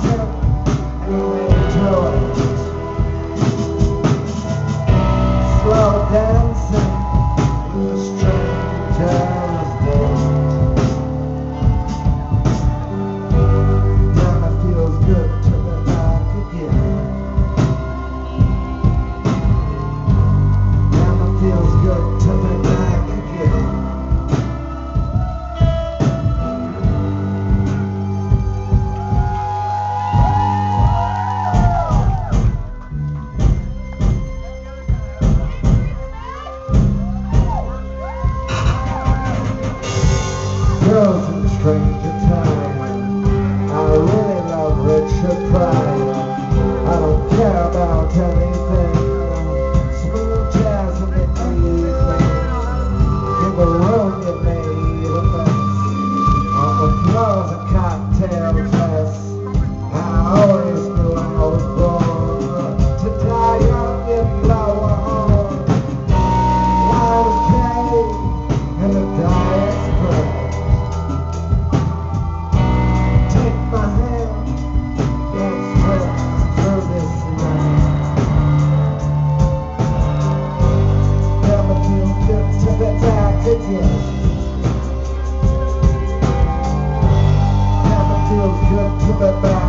God's girls in stranger town. I really love Richard Pryor. I don't care about any Feel good, put that back.